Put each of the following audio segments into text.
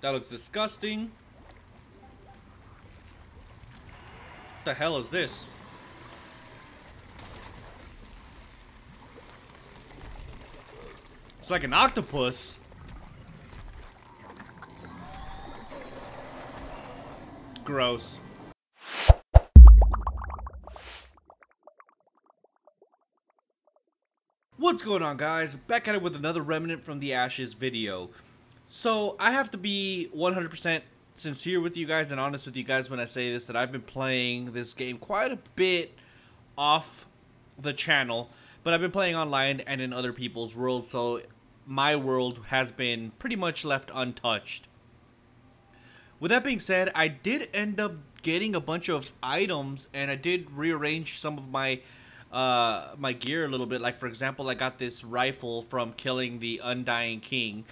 That looks disgusting. What the hell is this? It's like an octopus. Gross. What's going on guys? Back at it with another Remnant from the Ashes video. So, I have to be 100% sincere with you guys and honest with you guys when I say this, that I've been playing this game quite a bit off the channel, but I've been playing online and in other people's worlds, so my world has been pretty much left untouched. With that being said, I did end up getting a bunch of items, and I did rearrange some of my uh, my gear a little bit. Like for example, I got this rifle from killing the Undying King,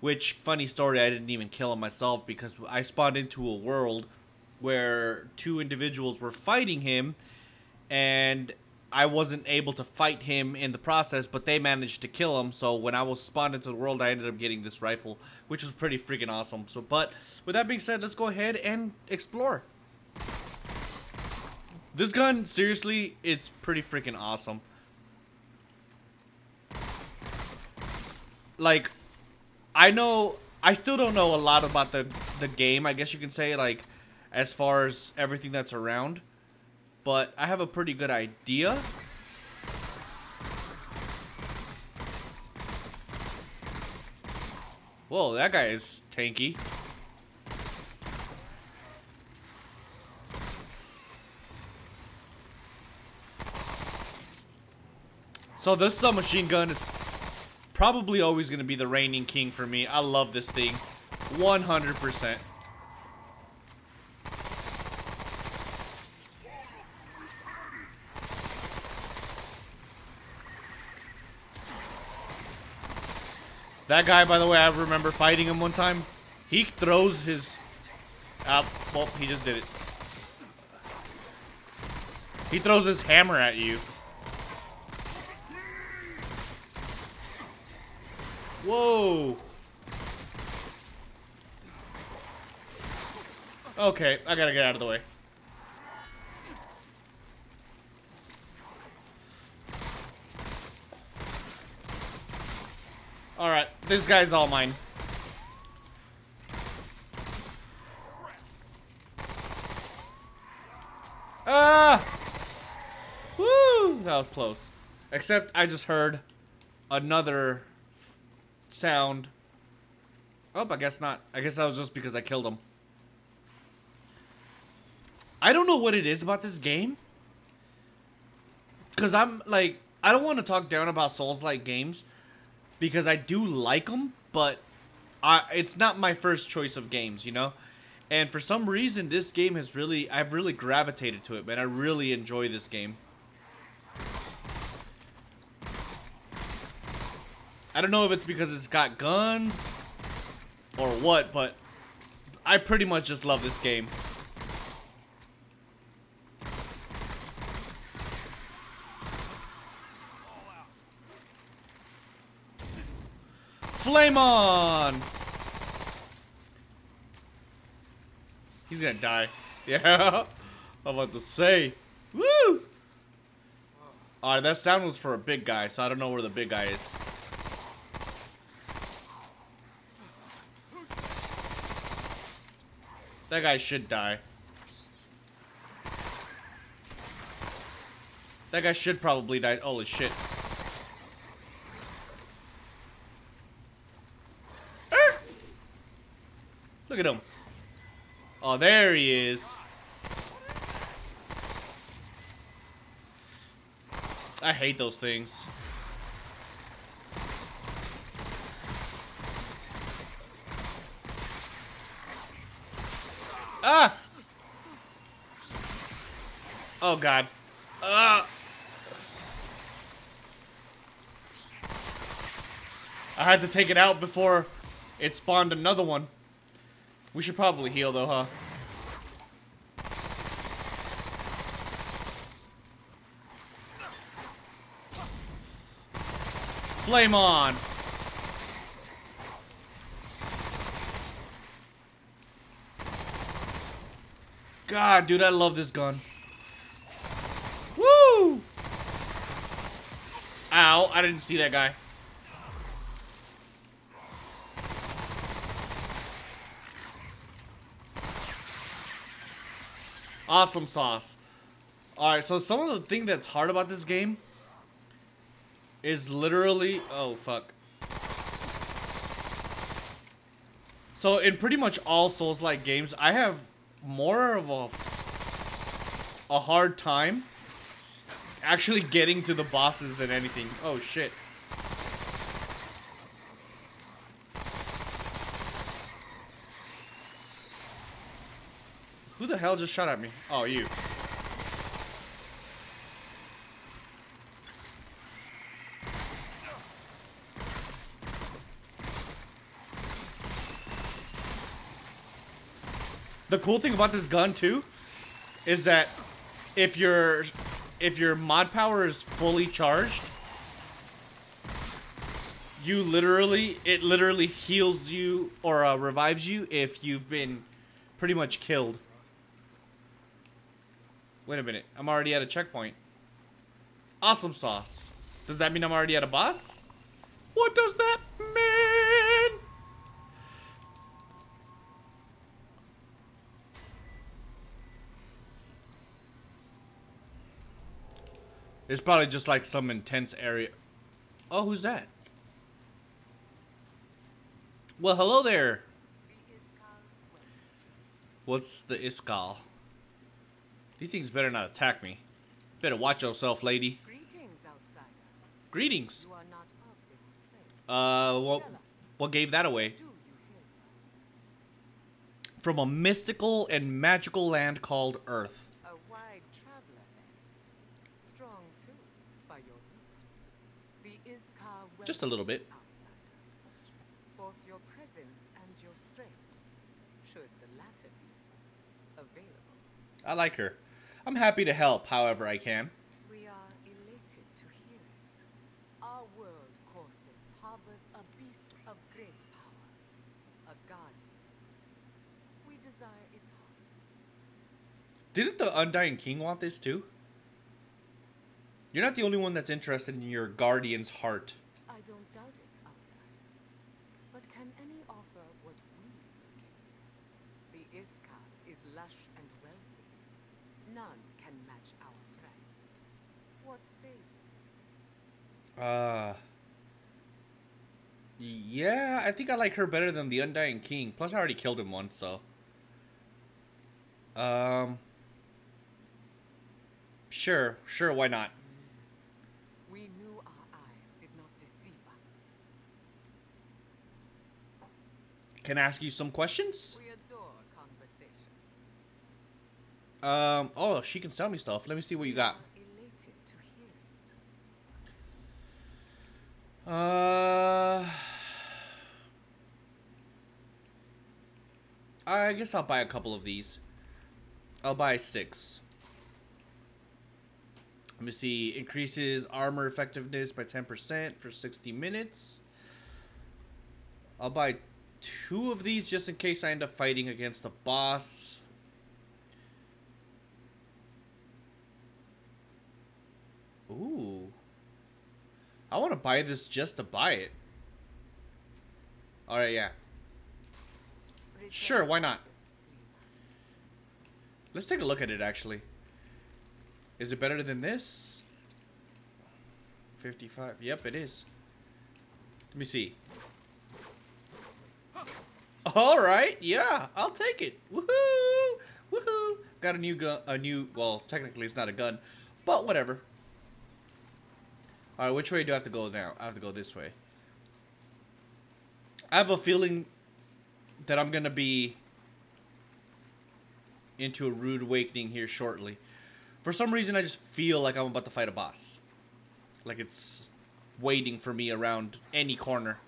which funny story, I didn't even kill him myself because I spawned into a world where two individuals were fighting him, and I wasn't able to fight him in the process, but they managed to kill him. So when I was spawned into the world, I ended up getting this rifle, which was pretty freaking awesome. So, but with that being said, let's go ahead and explore. This gun, seriously, it's pretty freaking awesome. Like, I know, I still don't know a lot about the, the game, I guess you can say, like, as far as everything that's around. But I have a pretty good idea. Whoa, that guy is tanky. So this submachine gun is probably always going to be the reigning king for me. I love this thing. 100%. That guy, by the way, I remember fighting him one time. He throws his... Uh, well, he just did it. He throws his hammer at you. Whoa. Okay, I gotta get out of the way. Alright, this guy's all mine. Ah! Woo! That was close. Except I just heard another sound. Oh, I guess not. I guess that was just because I killed him. I don't know what it is about this game. Because I'm, like, I don't want to talk down about Souls-like games. Because I do like them, but I, it's not my first choice of games, you know? And for some reason, this game has really, I've really gravitated to it, man. I really enjoy this game. I don't know if it's because it's got guns or what, but I pretty much just love this game. Flame on! He's gonna die. Yeah, I'm about to say. Woo! Alright, that sound was for a big guy, so I don't know where the big guy is. That guy should die. That guy should probably die. Holy shit. Ah! Look at him. Oh, there he is. I hate those things. Ah! Oh, God. Ah! I had to take it out before it spawned another one. We should probably heal, though, huh? Flame on! God, dude, I love this gun. Woo! Ow, I didn't see that guy. Awesome sauce. Alright, so some of the thing that's hard about this game is literally... Oh, fuck. So, in pretty much all Souls-like games, I have more of a, a hard time actually getting to the bosses than anything. Oh, shit. Who the hell just shot at me? Oh, you. The cool thing about this gun too is that if your if your mod power is fully charged, you literally it literally heals you or uh, revives you if you've been pretty much killed. Wait a minute, I'm already at a checkpoint. Awesome sauce. Does that mean I'm already at a boss? What does that mean? It's probably just like some intense area. Oh, who's that? Well, hello there. What's the Iskal? These things better not attack me. Better watch yourself, lady. Greetings, outsider. Greetings. You are not of this place. Uh, what, what gave that away? do you hear From a mystical and magical land called Earth. a wide traveler then? Strong too, by your looks. The Iskal Just a little bit. Both your presence and your strength, should the latter be available. I like her. I'm happy to help however I can. We are elated to hear it. Our world, Corsus, harbors a beast of great power, a guardian. We desire its heart. Didn't the Undying King want this too? You're not the only one that's interested in your guardian's heart. I don't doubt it, outsider. But can any offer what we will give? The Iskal is lush and wealthy. None can match our price. What say you? Uh. Yeah, I think I like her better than the Undying King. Plus, I already killed him once, so. Um. Sure, sure, why not? We knew our eyes did not deceive us. Can I ask you some questions? We adore conversation. Um, oh, she can sell me stuff. Let me see what you got. We are elated to hear it. Uh. I guess I'll buy a couple of these. I'll buy six. Let me see. Increases armor effectiveness by 10% for 60 minutes. I'll buy two of these just in case I end up fighting against a boss. Ooh. I want to buy this just to buy it. Alright, yeah. Sure, why not? Let's take a look at it, actually. Is it better than this? 55. Yep, it is. Let me see. Alright, yeah, I'll take it. Woohoo! Woohoo! Got a new gun, a new, well, technically it's not a gun, but whatever. Alright, which way do I have to go now? I have to go this way. I have a feeling that I'm gonna be into a rude awakening here shortly. For some reason, I just feel like I'm about to fight a boss. Like it's waiting for me around any corner.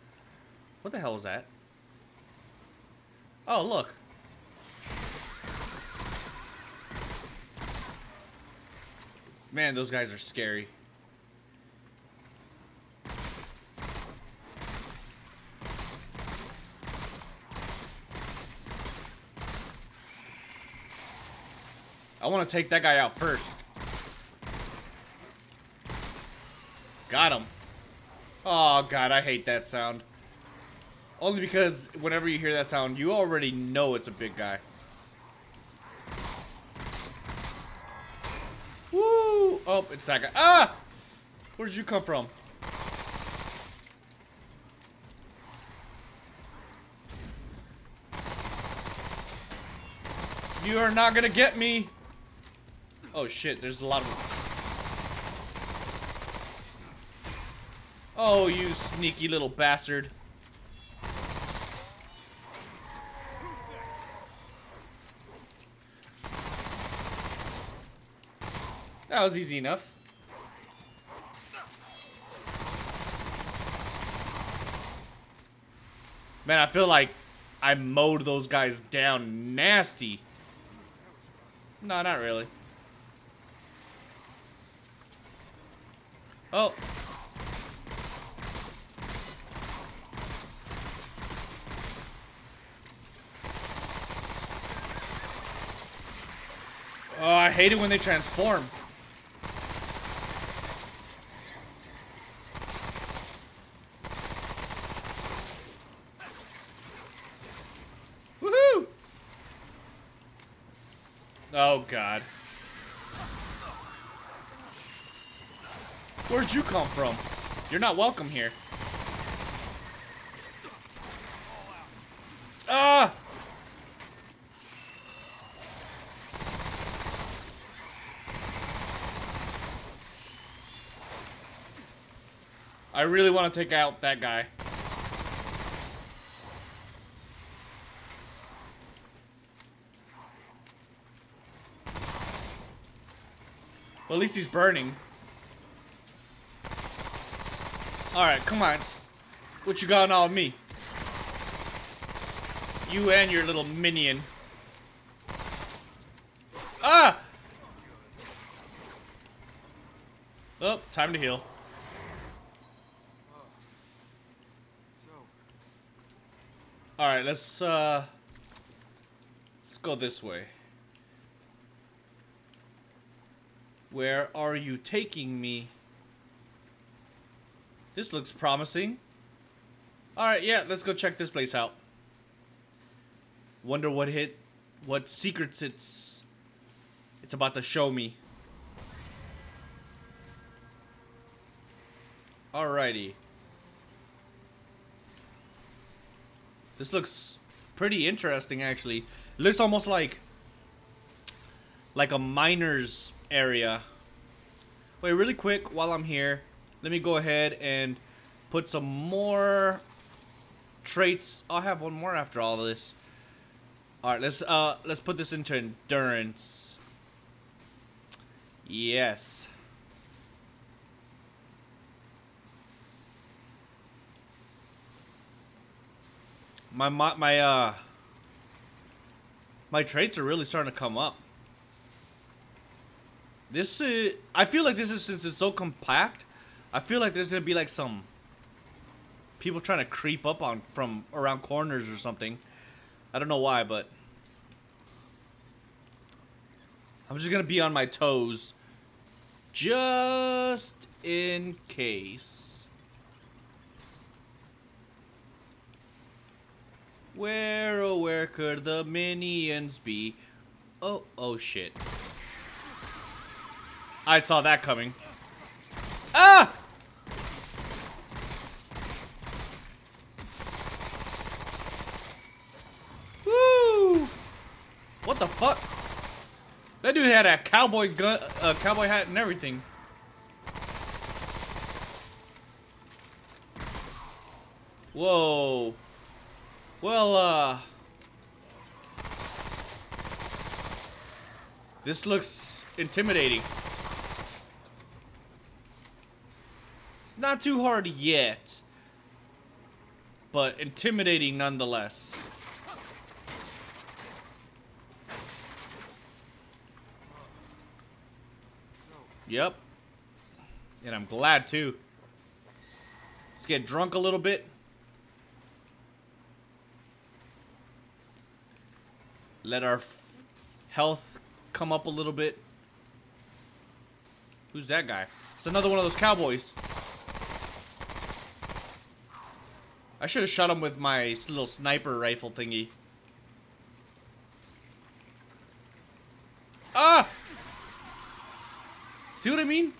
What the hell is that? Oh, look. Man, those guys are scary. I want to take that guy out first. Got him. Oh, God, I hate that sound. Only because whenever you hear that sound, you already know it's a big guy. Woo! Oh, it's that guy. Ah! Where did you come from? You are not gonna get me! Oh shit, there's a lot of... Them. Oh, you sneaky little bastard. That was easy enough. Man, I feel like I mowed those guys down nasty. No, not really. Oh. Oh, I hate it when they transform. Woohoo! Oh, God. Where'd you come from? You're not welcome here. Ah! I really want to take out that guy. Well, at least he's burning. Alright, come on. What you got on me? You and your little minion. Ah! Oh, time to heal. Alright, let's, uh... Let's go this way. Where are you taking me? This looks promising. Alright, yeah, let's go check this place out. Wonder what hit... What secrets it's... It's about to show me. Alrighty. This looks pretty interesting, actually. It looks almost like... Like a miner's area. Wait, really quick, while I'm here, let me go ahead and put some more traits. I'll have one more after all this. All right, let's uh let's put this into endurance. Yes. My my my uh my traits are really starting to come up. This is I feel like this is since it's so compact. I feel like there's gonna be like some people trying to creep up on from around corners or something. I don't know why, but I'm just gonna be on my toes. Just in case. Where, oh, where could the minions be? Oh, oh shit. I saw that coming. Ah! Woo! What the fuck? That dude had a cowboy gun, a cowboy hat and everything. Whoa. Well, uh... This looks intimidating. It's not too hard yet. But intimidating nonetheless. Yep. And I'm glad too. Let's get drunk a little bit. Let our health come up a little bit. Who's that guy? It's another one of those cowboys. I should have shot him with my little sniper rifle thingy. Ah! See what I mean?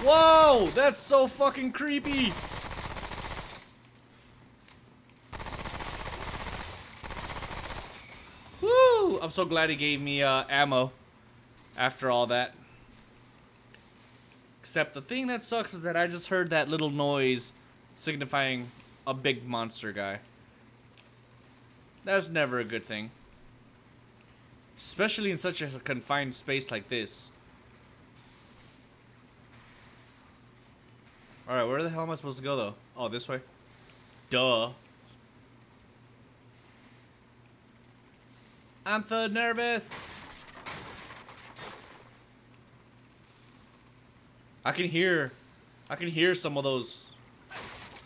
Whoa! That's so fucking creepy! Woo! I'm so glad he gave me uh, ammo after all that. Except the thing that sucks is that I just heard that little noise signifying a big monster guy. That's never a good thing. Especially in such a confined space like this. Alright, where the hell am I supposed to go though? Oh, this way? Duh. I'm so nervous. I can hear, I can hear some of those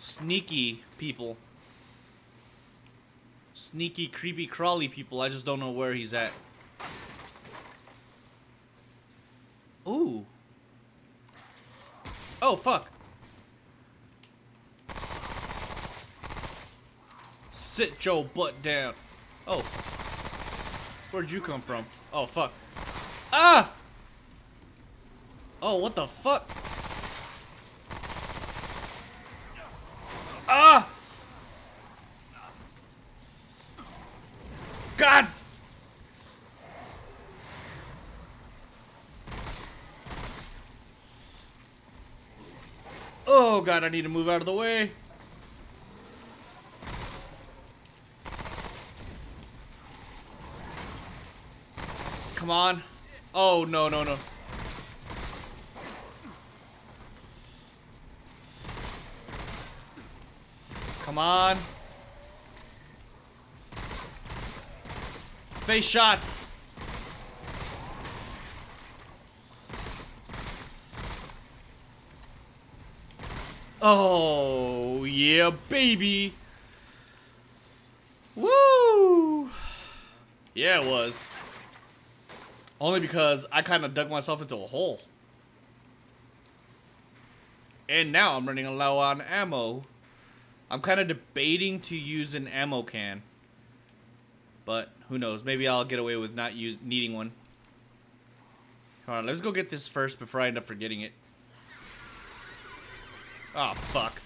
sneaky people. Sneaky, creepy, crawly people. I just don't know where he's at. Ooh. Oh, fuck. Sit your butt down. Oh. Where'd you come from? Oh, fuck. Ah! Oh, what the fuck? Ah! God! Oh god, I need to move out of the way. Come on. Oh, no, no, no. Come on. Face shots. Oh, yeah, baby. Woo! Yeah, it was. Only because I kind of dug myself into a hole. And now I'm running low on ammo. I'm kind of debating to use an ammo can. But who knows? Maybe I'll get away with not use, needing one. On, let's go get this first before I end up forgetting it. Oh, fuck.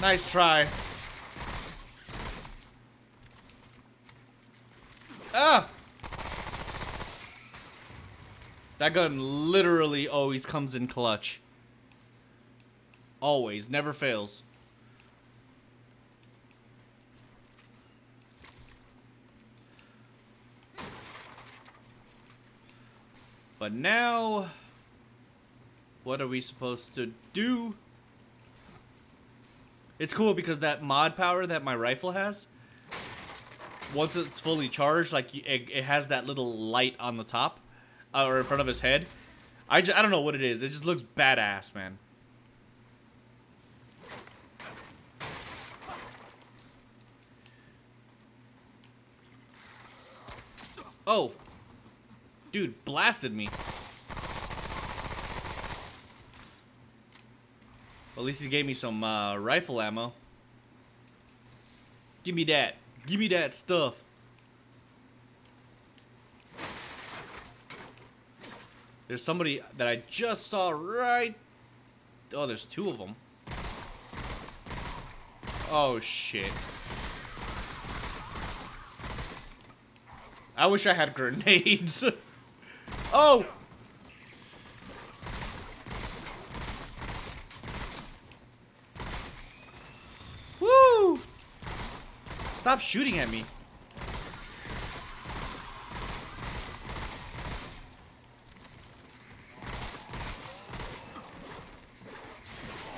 Nice try. Ah! That gun literally always comes in clutch. Always, never fails. But now, what are we supposed to do? It's cool because that mod power that my rifle has, once it's fully charged, like it, it has that little light on the top uh, or in front of his head. I, just, I don't know what it is. It just looks badass, man. Oh, Dude, blasted me. At least he gave me some uh, rifle ammo. Give me that. Give me that stuff. There's somebody that I just saw right... Oh, there's two of them. Oh, shit. I wish I had grenades. Oh! Woo! Stop shooting at me.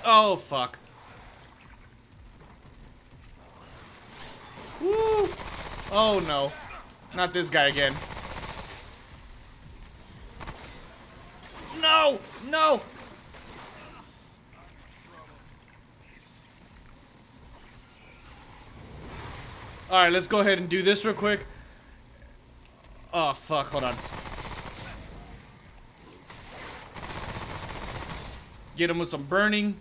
Oh, fuck. Woo! Oh, no. Not this guy again. No! No! Alright, let's go ahead and do this real quick. Oh, fuck. Hold on. Get him with some burning.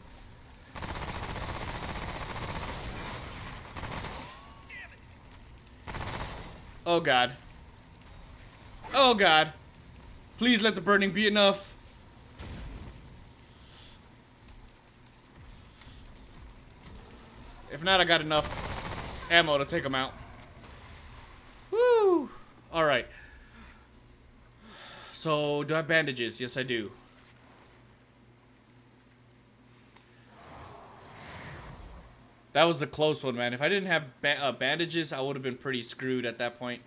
Oh, God. Oh, God. Please let the burning be enough. If not, I got enough ammo to take them out. Woo! Alright. So, do I have bandages? Yes, I do. That was a close one, man. If I didn't have ba uh, bandages, I would have been pretty screwed at that point.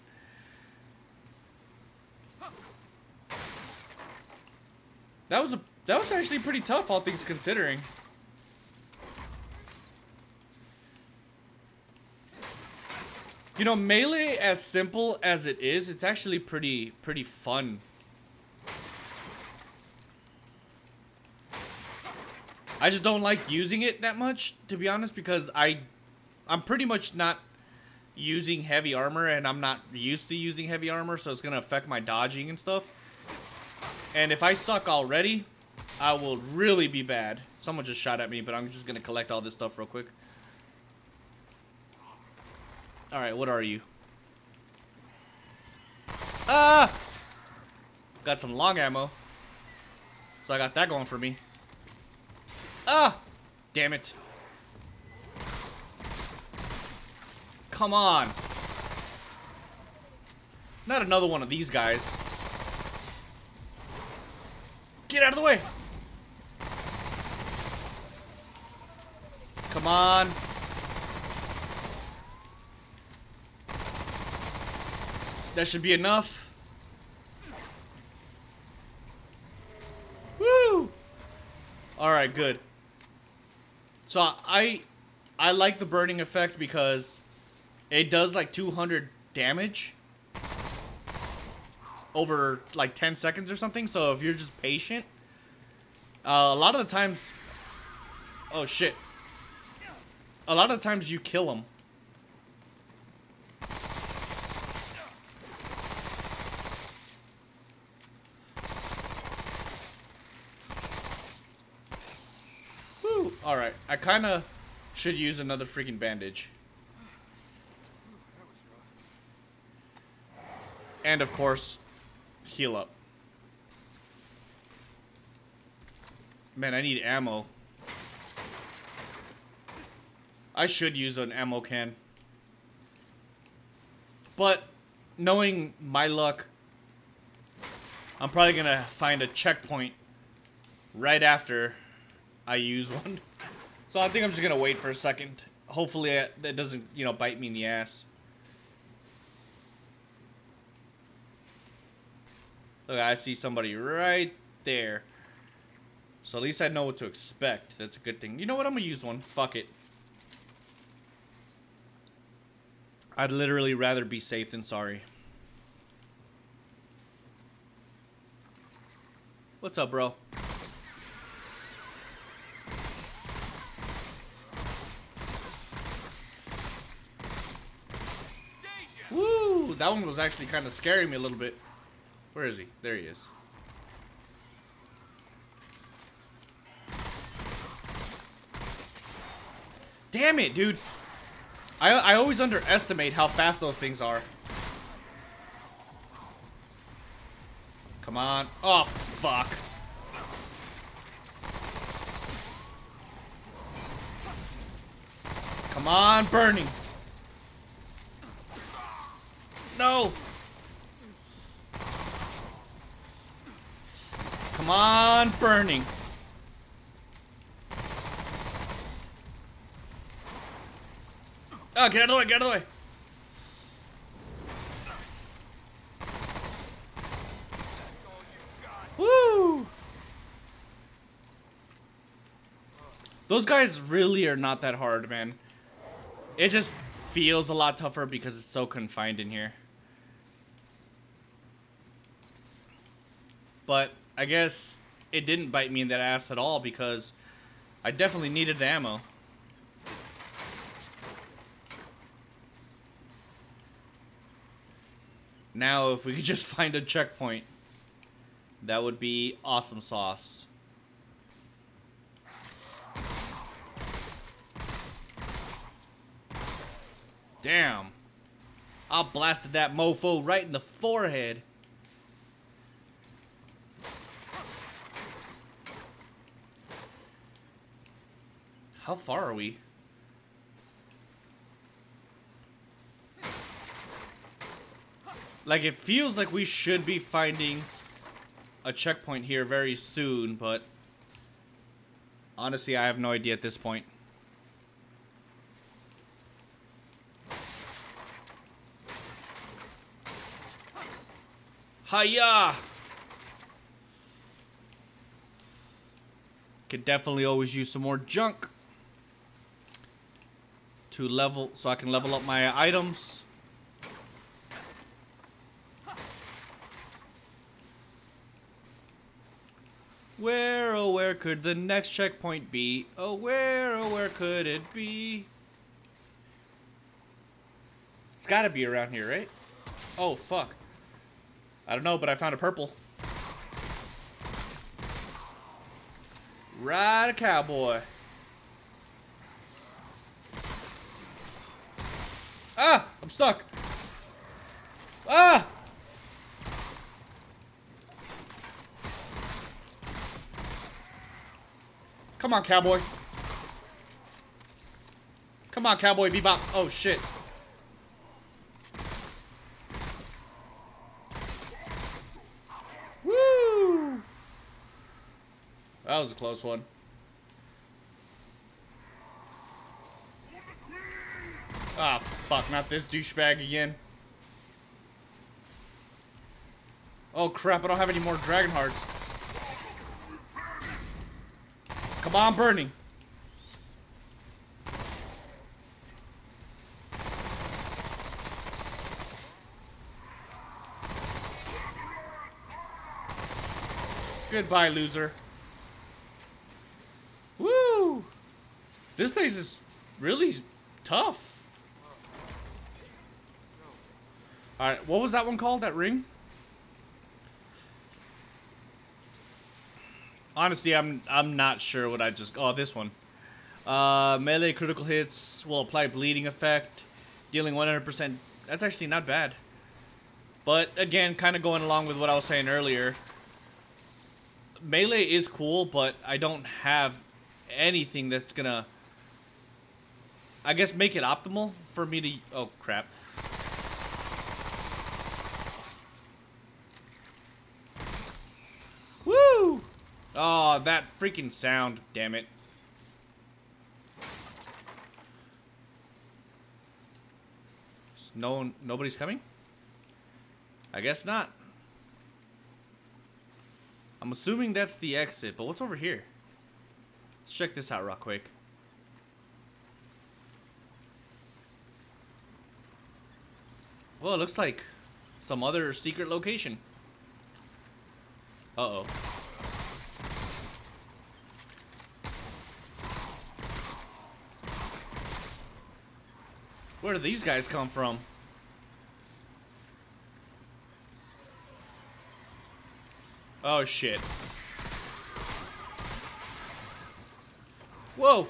That was a that was actually pretty tough, all things considering. You know, melee, as simple as it is, it's actually pretty pretty fun. I just don't like using it that much, to be honest, because I, I'm pretty much not using heavy armor, and I'm not used to using heavy armor, so it's going to affect my dodging and stuff. And if I suck already, I will really be bad. Someone just shot at me, but I'm just going to collect all this stuff real quick. Alright, what are you? Ah! Got some long ammo. So I got that going for me. Ah! Damn it. Come on. Not another one of these guys. Get out of the way! Come on. That should be enough. Woo! Alright, good. So I I like the burning effect because it does like 200 damage over like 10 seconds or something. So if you're just patient, uh, a lot of the times, oh shit, a lot of the times you kill them. Alright, I kind of should use another freaking bandage. And of course, heal up. Man, I need ammo. I should use an ammo can. But, knowing my luck, I'm probably gonna find a checkpoint right after I use one. So I think I'm just gonna wait for a second. Hopefully that doesn't, you know, bite me in the ass. Look, I see somebody right there. So at least I know what to expect. That's a good thing. You know what? I'm gonna use one. Fuck it. I'd literally rather be safe than sorry. What's up, bro? That one was actually kind of scaring me a little bit. Where is he? There he is. Damn it, dude. I, I always underestimate how fast those things are. Come on. Oh, fuck. Come on, burning. No! Come on, burning. Oh, get out of the way, get out of the way. Woo! Those guys really are not that hard, man. It just feels a lot tougher because it's so confined in here. But I guess it didn't bite me in that ass at all because I definitely needed the ammo. Now, if we could just find a checkpoint, that would be awesome sauce. Damn. I blasted that mofo right in the forehead. How far are we? Like, it feels like we should be finding a checkpoint here very soon, but... Honestly, I have no idea at this point. Hiya! Could definitely always use some more junk to level, so I can level up my items. Where, oh, where could the next checkpoint be? Oh, where, oh, where could it be? It's gotta be around here, right? Oh, fuck. I don't know, but I found a purple. Ride a cowboy. Ah! I'm stuck. Ah! Come on, cowboy. Come on, cowboy bebop. Oh, shit. Woo! That was a close one. Ah, fuck, not this douchebag again. Oh crap, I don't have any more dragon hearts. Come on, burning. Goodbye, loser. Woo! This place is really tough. Alright, what was that one called, that ring? Honestly, I'm I'm not sure what I just... Oh, this one. Uh, melee critical hits will apply bleeding effect, dealing 100%. That's actually not bad. But, again, kind of going along with what I was saying earlier. Melee is cool, but I don't have anything that's gonna... I guess make it optimal for me to... Oh, crap. Woo! Oh, that freaking sound, damn it. No one, nobody's coming? I guess not. I'm assuming that's the exit, but what's over here? Let's check this out real quick. Well, it looks like some other secret location. Uh-oh. Where do these guys come from? Oh, shit. Whoa!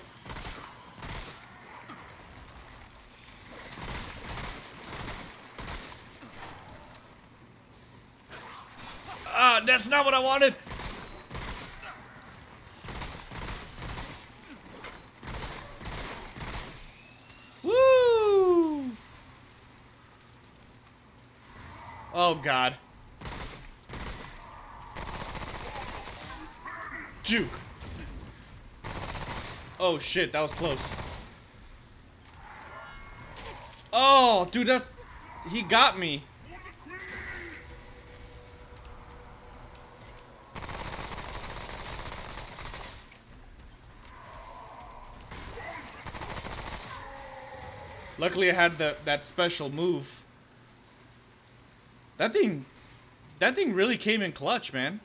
Ah, that's not what I wanted! Woo! Oh, God. Juke. Oh shit, that was close. Oh, dude, that's... He got me. Luckily I had the, that special move. That thing... That thing really came in clutch, man.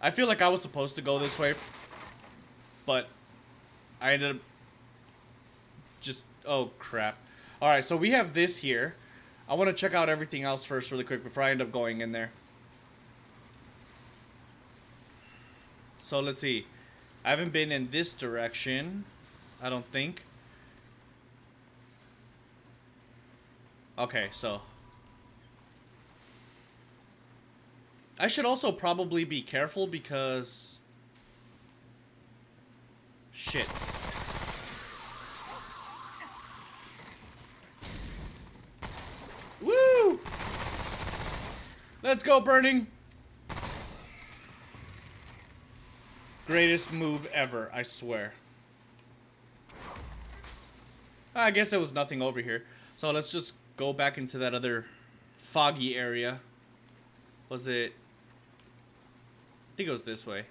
I feel like I was supposed to go this way, but I ended up just, Oh, crap. Alright, so we have this here. I want to check out everything else first really quick before I end up going in there. So let's see. I haven't been in this direction. I don't think. Okay, so. I should also probably be careful because... Shit. Woo! Let's go, Burning! Greatest move ever, I swear. I guess there was nothing over here. So let's just go back into that other foggy area. Was it... I think it was this way.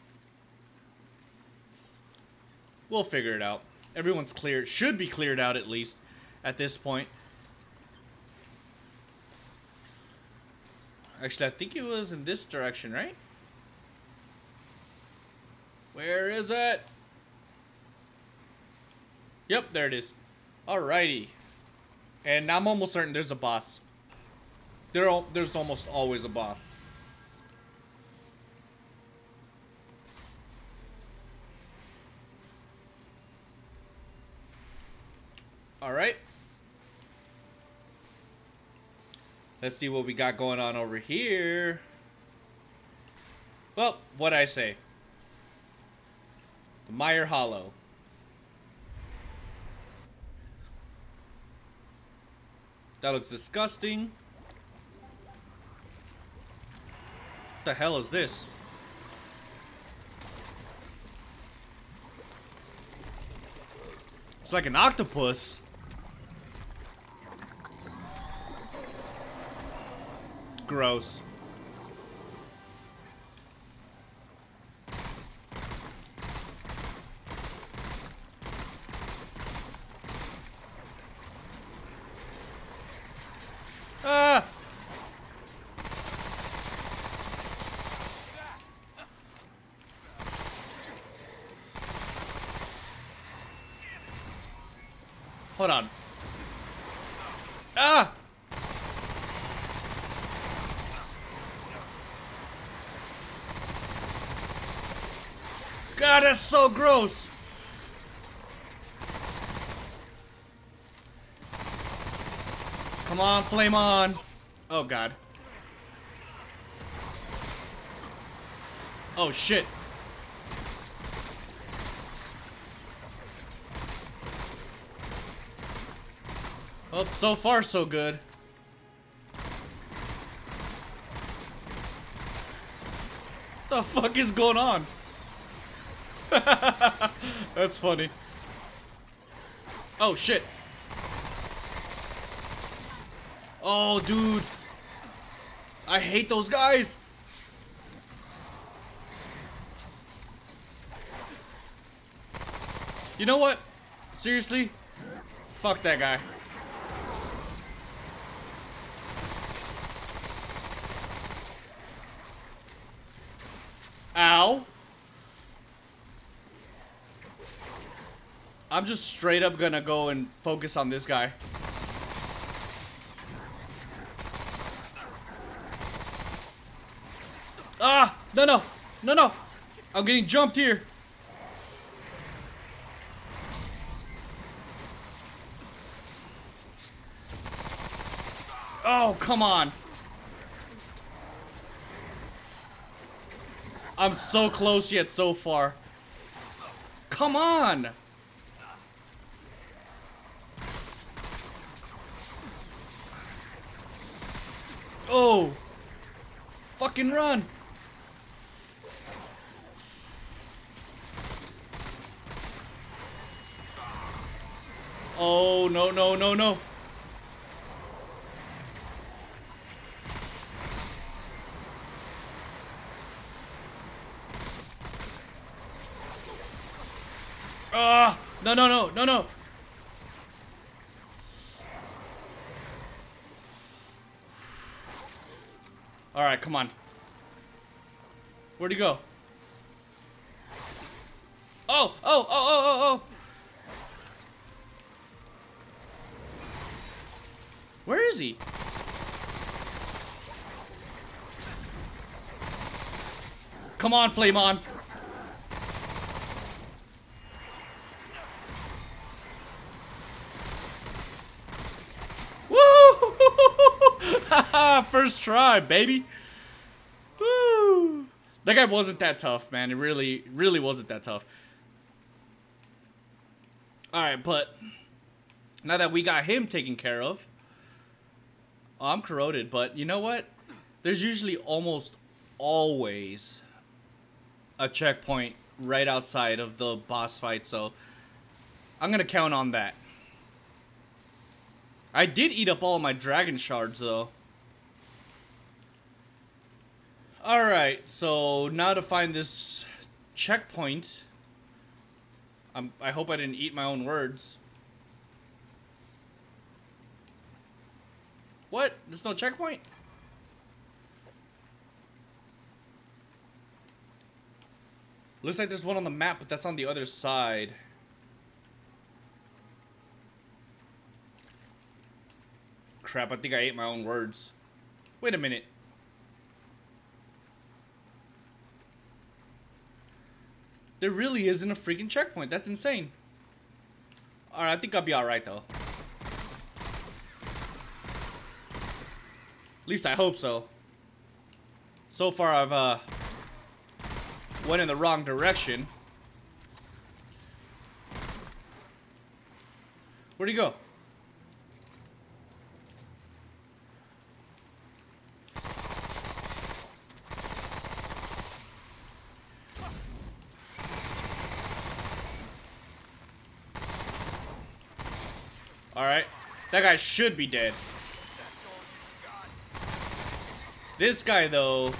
We'll figure it out. Everyone's cleared. Should be cleared out at least at this point. Actually, I think it was in this direction, right? Where is it? Yep, there it is. Alrighty. And I'm almost certain there's a boss. There, there's almost always a boss. Alright. Let's see what we got going on over here. Well, what I say. The Mire Hollow. That looks disgusting. What the hell is this? It's like an octopus. Gross. Ah! God, that's so gross! Come on, flame on! Oh god. Oh shit. Well, so far so good. The fuck is going on? That's funny. Oh shit. Oh dude. I hate those guys. You know what? Seriously? Fuck that guy. Ow. I'm just straight up gonna go and focus on this guy. Ah! No, no! No, no! I'm getting jumped here. Oh, come on. I'm so close yet so far. Come on! Oh! Fucking run! Oh, no, no, no, no. Ah! No, no, no, no, no. Alright, come on. Where'd he go? Oh, oh, oh, oh, oh, oh. Where is he? Come on, Flamon. First try, baby. Woo! That guy wasn't that tough, man. It really, really wasn't that tough. Alright, but now that we got him taken care of, oh, I'm corroded, but you know what? There's usually almost always a checkpoint right outside of the boss fight, so I'm gonna count on that. I did eat up all my dragon shards, though. Alright, so now to find this checkpoint. I'm, I hope I didn't eat my own words. What? There's no checkpoint? Looks like there's one on the map, but that's on the other side. Crap, I think I ate my own words. Wait a minute. There really isn't a freaking checkpoint. That's insane. Alright, I think I'll be alright though. At least I hope so. So far I've uh went in the wrong direction. Where'd he go? Alright. That guy should be dead. This guy, though,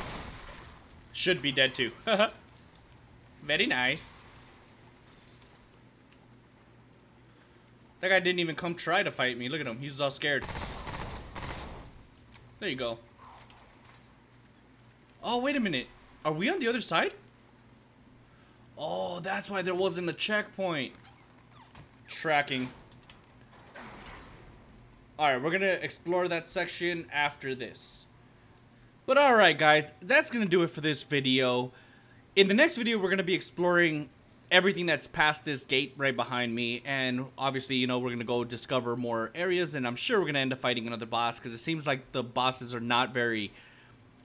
should be dead too. Very nice. That guy didn't even come try to fight me. Look at him. He's all scared. There you go. Oh, wait a minute. Are we on the other side? Oh, that's why there wasn't a checkpoint. Tracking. Alright, we're gonna explore that section after this. But alright guys, that's gonna do it for this video. In the next video, we're gonna be exploring everything that's past this gate right behind me. And obviously, you know, we're gonna go discover more areas. And I'm sure we're gonna end up fighting another boss. Because it seems like the bosses are not very...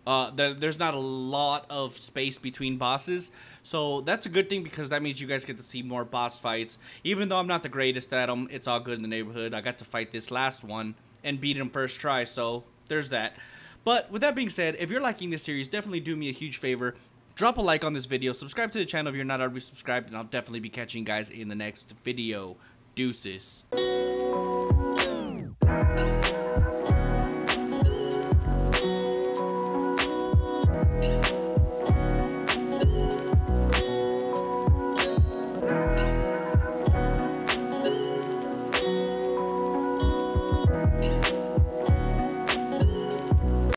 Uh, there's not a lot of space between bosses. So that's a good thing because that means you guys get to see more boss fights. Even though I'm not the greatest at them, it's all good in the neighborhood. I got to fight this last one and beat him first try, so there's that. But with that being said, if you're liking this series, definitely do me a huge favor. Drop a like on this video, subscribe to the channel if you're not already subscribed, and I'll definitely be catching you guys in the next video. Deuces.